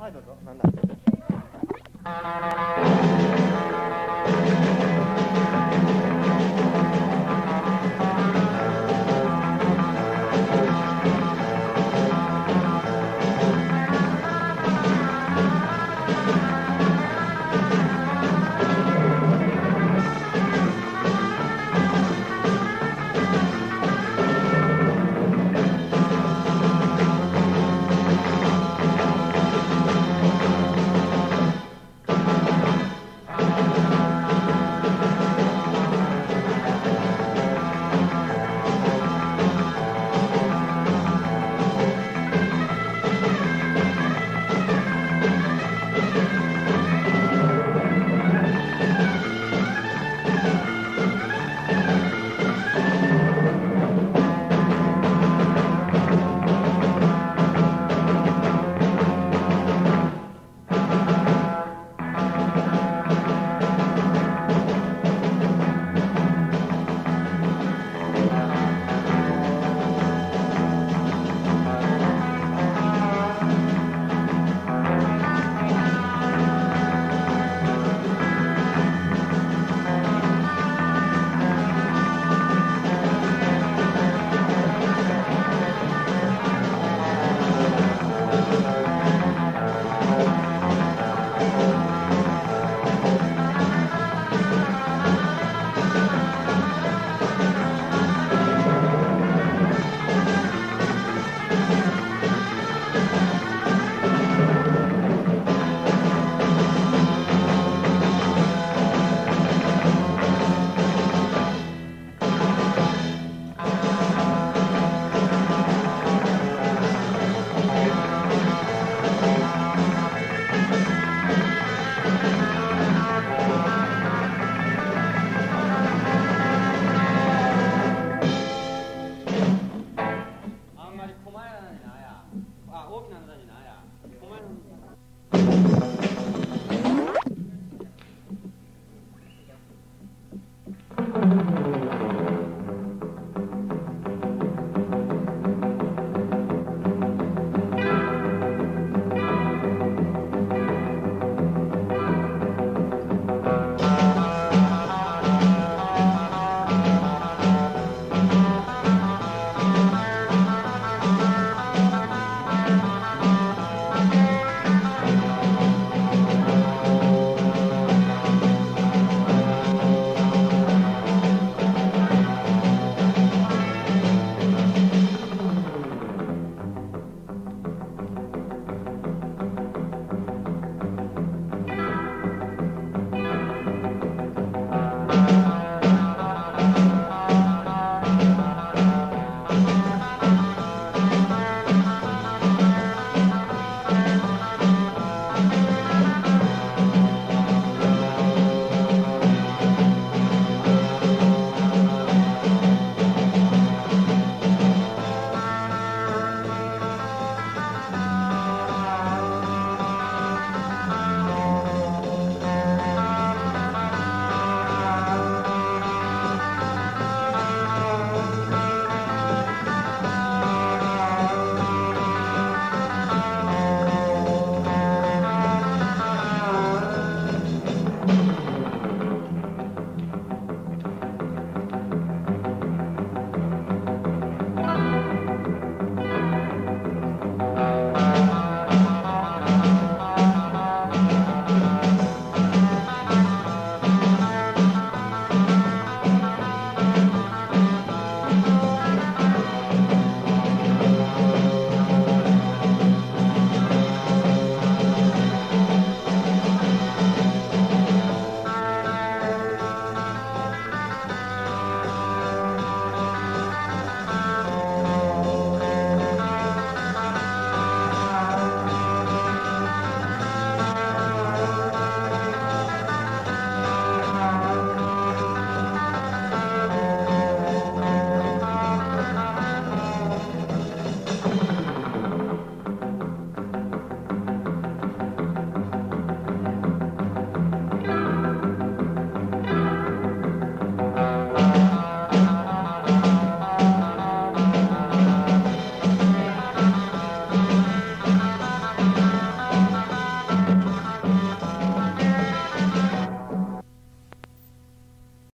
はいどうぞ。なんだ。